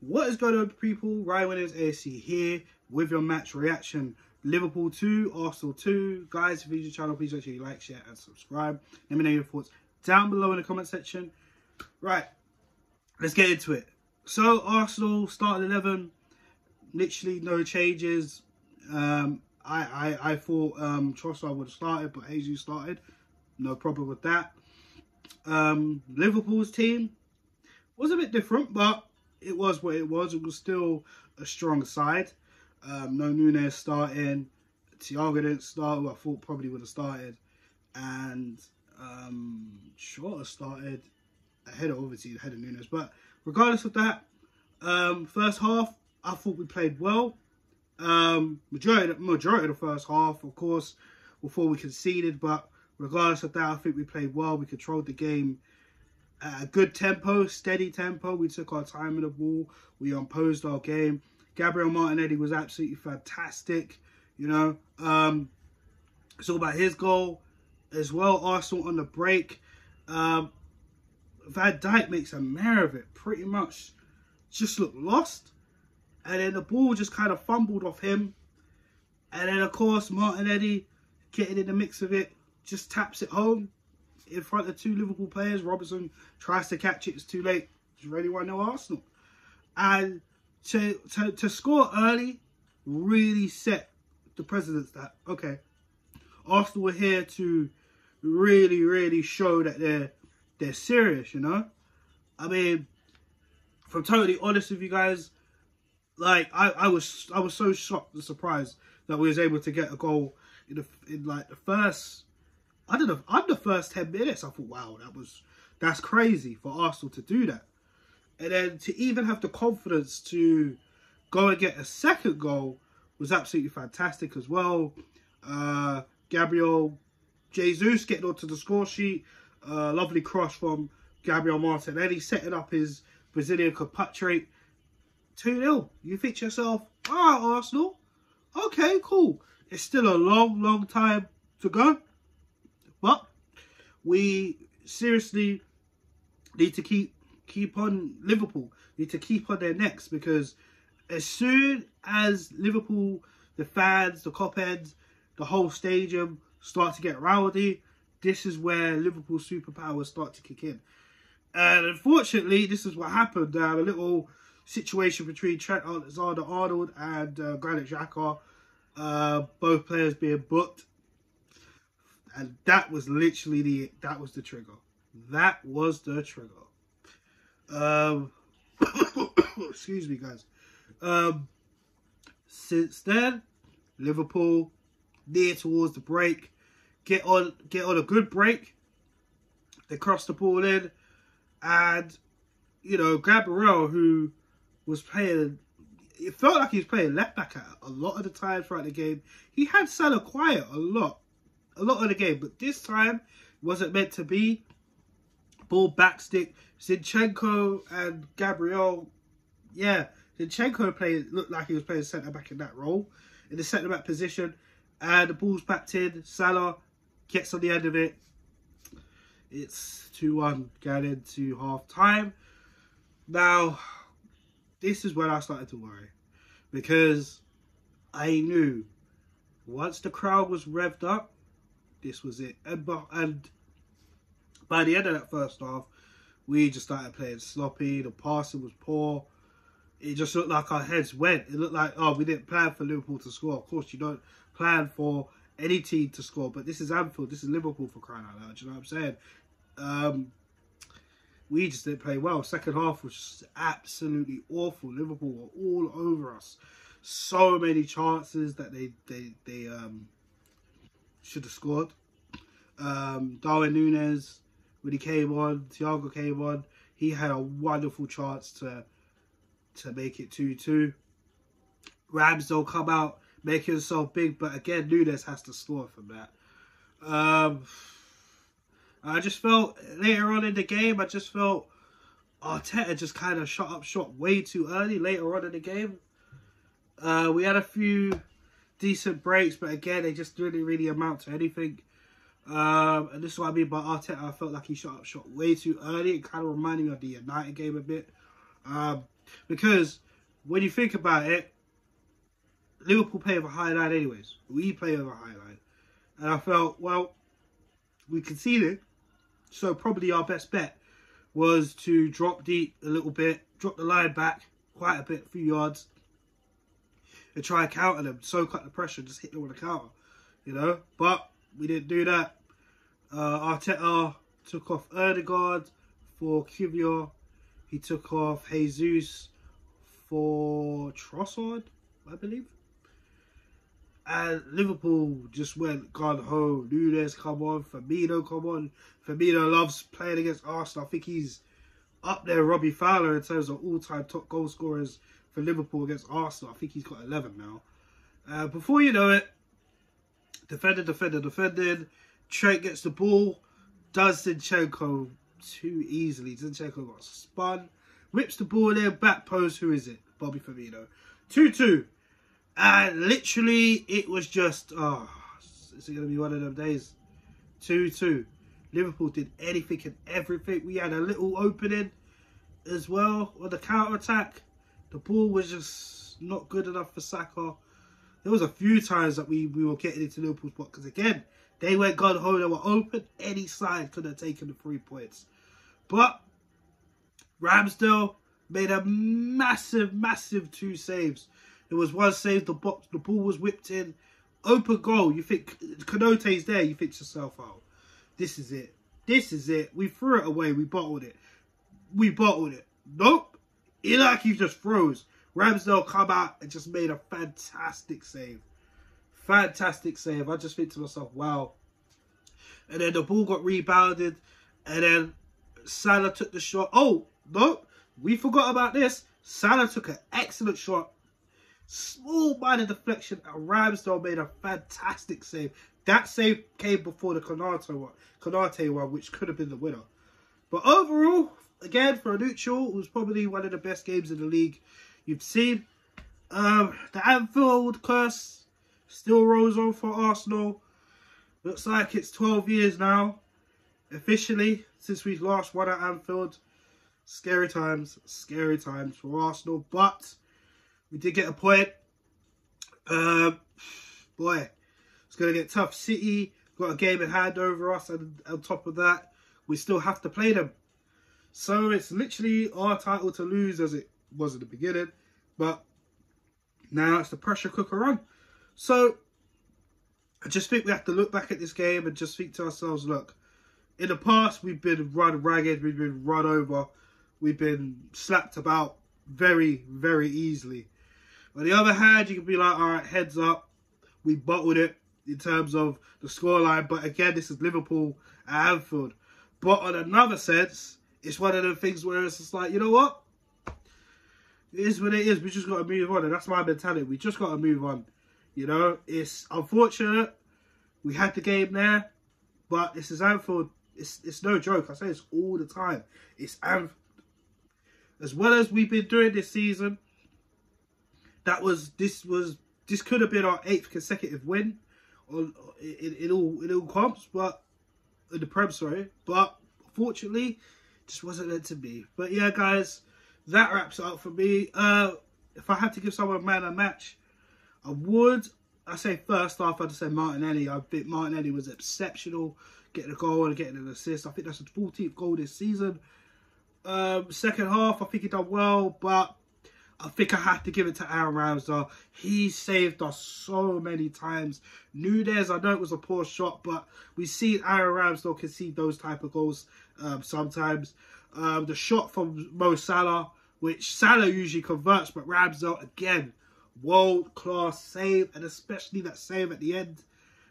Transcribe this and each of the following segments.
What is going on, people? Ryan Williams AFC here with your match reaction. Liverpool 2, Arsenal 2. Guys, if you your channel, please make sure you like, share, and subscribe. Let me know your thoughts down below in the comment section. Right, let's get into it. So, Arsenal started 11, literally no changes. Um, I, I, I thought um, Trossard would have started, but Jesus started. No problem with that. Um, Liverpool's team was a bit different, but it was what it was. It was still a strong side. Um, no Nunez starting. Thiago didn't start, who I thought probably would have started. And um, Jota started ahead of, obviously, ahead of Nunez. But regardless of that, um, first half, I thought we played well. Um, majority, majority of the first half, of course, before we conceded. But regardless of that, I think we played well. We controlled the game a good tempo, steady tempo. We took our time in the ball. We imposed our game. Gabriel Martinelli was absolutely fantastic. You know, um, it's all about his goal as well. Arsenal on the break. Um, Van Dijk makes a mare of it. Pretty much just looked lost. And then the ball just kind of fumbled off him. And then, of course, Martinelli getting in the mix of it, just taps it home in front of two Liverpool players. Robertson tries to catch it. It's too late. It's really 1 0 Arsenal. And to, to, to score early really set the precedence that, okay, Arsenal were here to really, really show that they're they're serious, you know? I mean, if I'm totally honest with you guys, like I, I was I was so shocked and surprised that we was able to get a goal in the in like the first I don't know, under the first 10 minutes, I thought, wow, that was, that's crazy for Arsenal to do that. And then to even have the confidence to go and get a second goal was absolutely fantastic as well. Uh, Gabriel Jesus getting onto the score sheet. Uh, lovely cross from Gabriel Martin, and Martinelli, setting up his Brazilian compatriot. 2-0. You think to yourself, ah, Arsenal, okay, cool. It's still a long, long time to go. But we seriously need to keep keep on Liverpool. Need to keep on their necks because as soon as Liverpool, the fans, the copheads, the whole stadium start to get rowdy, this is where Liverpool superpowers start to kick in. And unfortunately, this is what happened. Uh, a little situation between Trent Alexander-Arnold and uh, Granit Xhaka. Uh, both players being booked and that was literally the that was the trigger. That was the trigger. Um, excuse me, guys. Um, since then, Liverpool near towards the break, get on get on a good break. They cross the ball in, and you know Gabriel, who was playing, it felt like he was playing left back a lot of the time throughout the game. He had Salah quiet a lot a lot of the game, but this time wasn't meant to be. Ball backstick. Zinchenko and Gabriel, yeah, Zinchenko played looked like he was playing centre back in that role, in the centre back position, and the ball's backed in. Salah gets on the end of it. It's 2 1 going into half time. Now, this is when I started to worry because I knew once the crowd was revved up, this was it. And, and by the end of that first half, we just started playing sloppy. The passing was poor. It just looked like our heads went. It looked like, oh, we didn't plan for Liverpool to score. Of course, you don't plan for any team to score, but this is Anfield. This is Liverpool for crying out loud. You know what I'm saying? Um, we just didn't play well. Second half was absolutely awful. Liverpool were all over us. So many chances that they they they um should have scored. Um, Darwin Nunez, when he came on, Thiago came on, he had a wonderful chance to to make it 2-2. Ramsdale come out, make himself big, but again, Nunez has to score from that. Um, I just felt, later on in the game, I just felt Arteta just kind of shot up shot way too early later on in the game. Uh, we had a few decent breaks, but again, they just didn't really amount to anything. Um, and this is what I mean by Arteta. I felt like he shot up shot way too early. It kind of reminded me of the United game a bit. Um, Because when you think about it, Liverpool play with a high line anyways. We play with a high line. And I felt, well, we conceded. So probably our best bet was to drop deep a little bit, drop the line back quite a bit, a few yards, and try and counter them. So cut the pressure, just hit them with a counter, you know. But we didn't do that. Uh, Arteta took off Odegaard for Kiwior. He took off Jesus for Trossard, I believe. And Liverpool just went gun ho. Nunez come on, Firmino come on. Firmino loves playing against Arsenal. I think he's up there, Robbie Fowler, in terms of all-time top goal scorers for Liverpool against Arsenal. I think he's got 11 now. Uh, before you know it, defender, defender, defended. Trent gets the ball, does Zinchenko too easily. Zinchenko got spun, whips the ball in, back post. Who is it? Bobby Firmino. 2-2. And literally, it was just, oh, is it going to be one of them days? 2-2. Liverpool did anything and everything. We had a little opening as well on the counter-attack. The ball was just not good enough for Saka. There was a few times that we, we were getting into Liverpool's box because, again, they went gun home. They were open. Any side could have taken the three points. But Ramsdale made a massive, massive two saves. It was one save, the box, the ball was whipped in. Open goal. You think Konaté's there, you to yourself, oh, this is it. This is it. We threw it away. We bottled it. We bottled it. Nope. He just froze. Ramsdale come out and just made a fantastic save. Fantastic save. I just think to myself, wow. And then the ball got rebounded. And then Salah took the shot. Oh, no. We forgot about this. Salah took an excellent shot. Small minor deflection. And Ramsdale made a fantastic save. That save came before the Konate one, Konate one, which could have been the winner. But overall, again, for a neutral, it was probably one of the best games in the league you've seen. Um, the Anfield curse still rolls on for Arsenal. Looks like it's 12 years now, officially, since we last won at Anfield. Scary times, scary times for Arsenal, but we did get a point. Um, boy, it's going to get tough. City got a game in hand over us, and on top of that, we still have to play them. So it's literally our title to lose as it was at the beginning. But now it's the pressure cooker run. So I just think we have to look back at this game and just think to ourselves, look, in the past we've been run ragged, we've been run over, we've been slapped about very, very easily. On the other hand, you can be like, all right, heads up, we bottled it in terms of the scoreline. But again, this is Liverpool at Anfield. But on another sense, it's one of the things where it's just like, you know what? It is what it is. We just got to move on. And that's my mentality. We just got to move on. You know, it's unfortunate. We had the game there. But this is Anfield. It's, it's no joke. I say this all the time. It's Anfield. As well as we've been doing this season, that was, this was, this could have been our eighth consecutive win on in, in all in all comps, but in the prem, sorry. But fortunately, just wasn't meant to be. But yeah, guys, that wraps it up for me. Uh, if I had to give someone a man a match, I would. I say first half, I'd say Martinelli. I think Martinelli was exceptional, getting a goal and getting an assist. I think that's the 14th goal this season. Um, second half, I think he done well, but I think I have to give it to Aaron Ramsdale. He saved us so many times. Nunez, I know it was a poor shot, but we see Aaron Ramsdale concede those type of goals um, sometimes. Um, the shot from Mo Salah, which Salah usually converts, but Ramsdale, again, world-class save, and especially that save at the end,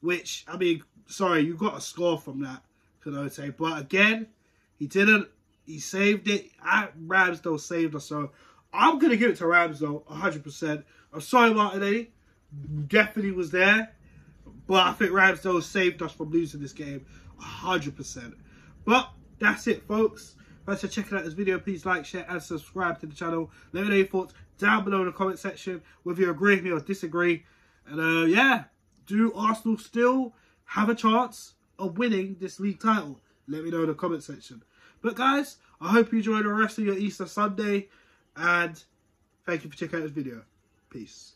which, I mean, sorry, you got a score from that, Konaté, but again, he didn't. He saved it. Ramsdale saved us, so I'm going to give it to Rams, though, 100%. I'm sorry, Martinelli. Definitely was there. But I think Ramsdale saved us from losing this game 100%. But that's it, folks. Thanks for checking out this video. Please like, share, and subscribe to the channel. Let me know your thoughts down below in the comment section, whether you agree with me or disagree. And uh, yeah, do Arsenal still have a chance of winning this league title? Let me know in the comment section. But guys, I hope you enjoy the rest of your Easter Sunday. And thank you for checking out this video. Peace.